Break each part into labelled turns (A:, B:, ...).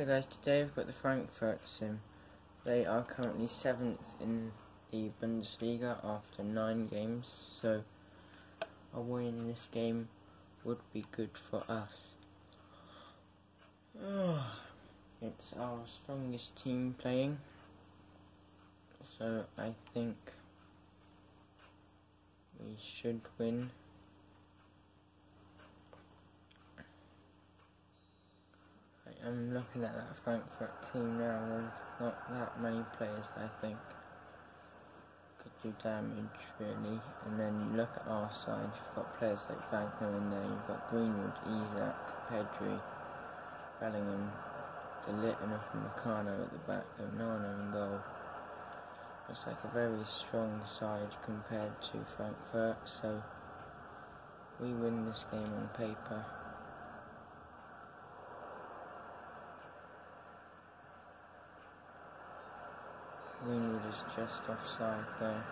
A: So guys, today we've got the Frankfurt sim. They are currently 7th in the Bundesliga after 9 games, so a win in this game would be good for us. it's our strongest team playing, so I think we should win. I'm looking at that Frankfurt team now, there's not that many players I think could do damage really. And then you look at our side, you've got players like Wagner in there, you've got Greenwood, Isak, Pedri, Bellingham, De Ligt and Meccano at the back, Onana in goal. It's like a very strong side compared to Frankfurt, so we win this game on paper. Greenwood is just offside there.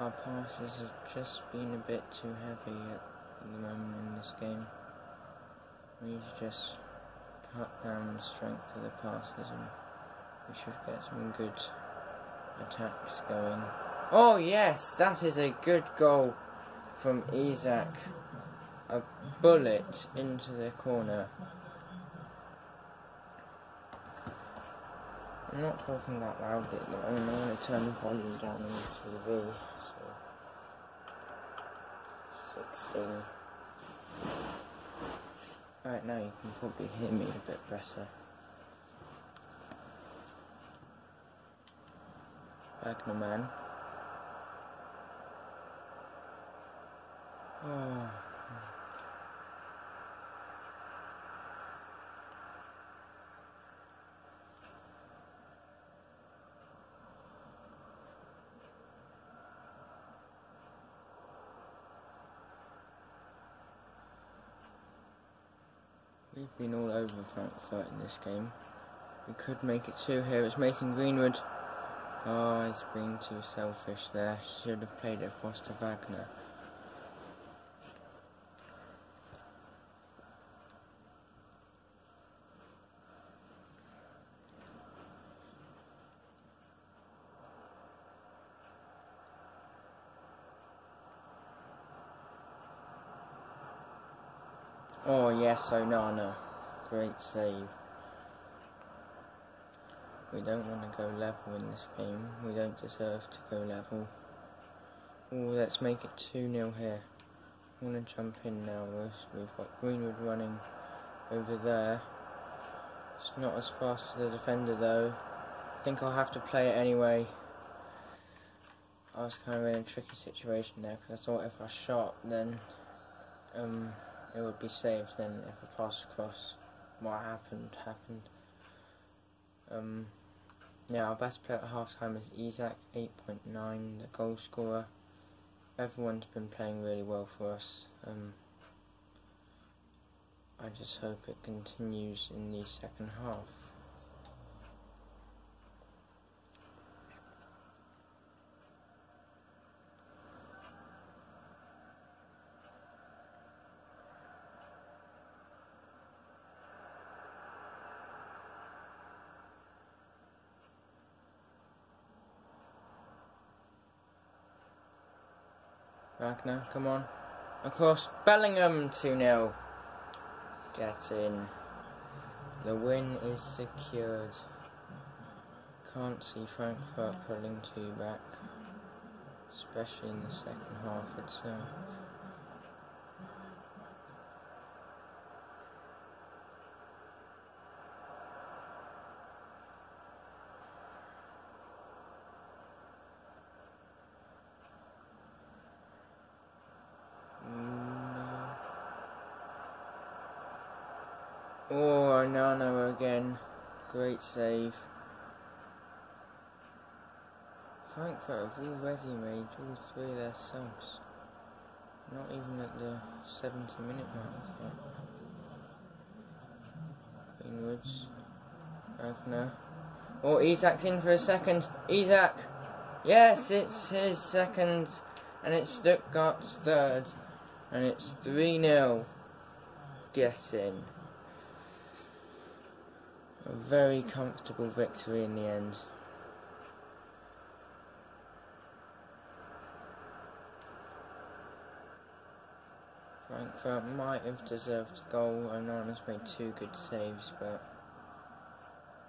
A: Our passes have just been a bit too heavy at the moment in this game. We need to just cut down the strength of the passes and we should get some good attacks going. Oh yes, that is a good goal from Isak. A bullet into the corner. I'm not talking that loudly at I'm going to turn the volume down on the TV. So, 16. Right now you can probably hear me a bit better. Wagner man. Oh. We've been all over Frankfurt in this game. We could make it two here. It's Mason Greenwood. Oh, he's being too selfish there. Should have played it Foster Wagner. Oh yes, Onana. Great save. We don't want to go level in this game. We don't deserve to go level. Oh, let's make it 2-0 here. I'm going to jump in now. We've got Greenwood running over there. It's not as fast as the defender though. I think I'll have to play it anyway. I was kind of in a tricky situation there because I thought if I shot then um, it would be saved. Then if I pass across, what happened happened. Um, yeah, our best player at half time is Isak, 8.9, the goal scorer. Everyone's been playing really well for us. Um, I just hope it continues in the second half. Wagner, come on. Of course, Bellingham 2 0. Get in. The win is secured. Can't see Frankfurt pulling two back, especially in the second half itself. Nano again. Great save. Frankfurt have already made all three of their subs. Not even at the 70 minute mark yet. onwards. Wagner. Oh, Isak's in for a second. Isak! Yes, it's his second, and it's Stuttgart's third, and it's 3 0. Get in. A very comfortable victory in the end. Frankfurt might have deserved a goal. Onana's made two good saves, but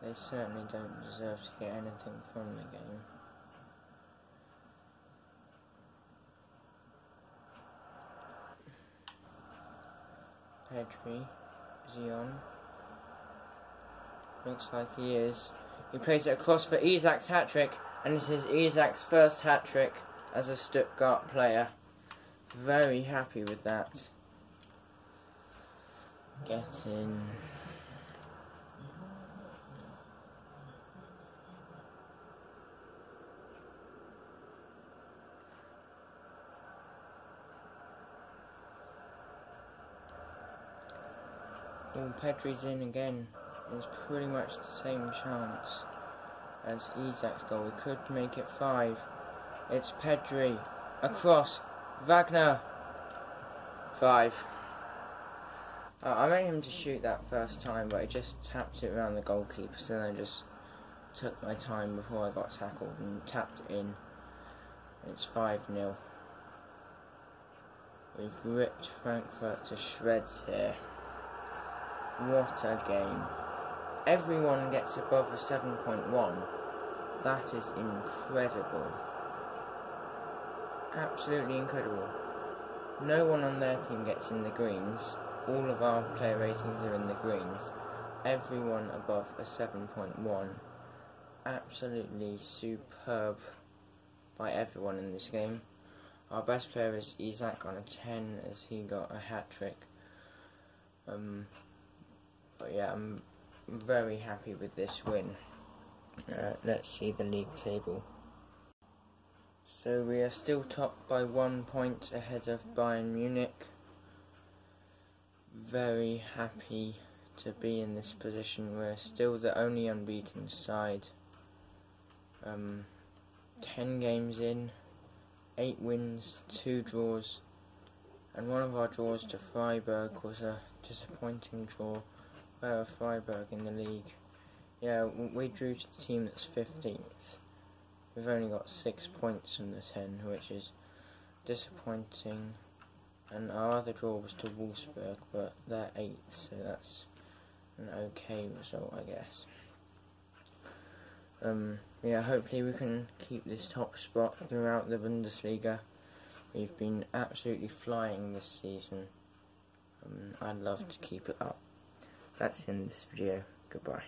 A: they certainly don't deserve to get anything from the game. Pedri, is he on? Looks like he is. He plays it across for Isak's hat trick, and it is Isak's first hat trick as a Stuttgart player. Very happy with that. Getting. in. Well, Pedri's in again. It's pretty much the same chance as Isak's goal. We could make it five. It's Pedri. Across. Wagner. Five. Uh, I made him to shoot that first time, but I just tapped it around the goalkeeper, so then I just took my time before I got tackled and tapped it in. It's 5 0. We've ripped Frankfurt to shreds here. What a game. Everyone gets above a 7.1. That is incredible. Absolutely incredible. No one on their team gets in the greens. All of our player ratings are in the greens. Everyone above a 7.1. Absolutely superb by everyone in this game. Our best player is Isak on a 10 as he got a hat trick. Um, but yeah, I'm very happy with this win. Uh, let's see the league table. So we are still top by one point ahead of Bayern Munich. Very happy to be in this position. We're still the only unbeaten side. Um, 10 games in, 8 wins, 2 draws, and one of our draws to Freiburg was a disappointing draw uh, Freiburg in the league. Yeah, we drew to the team that's 15th. We've only got 6 points from the 10, which is disappointing. And our other draw was to Wolfsburg, but they're 8th, so that's an okay result, I guess. Um, yeah, hopefully we can keep this top spot throughout the Bundesliga. We've been absolutely flying this season. Um, I'd love to keep it up that's in this video. Goodbye.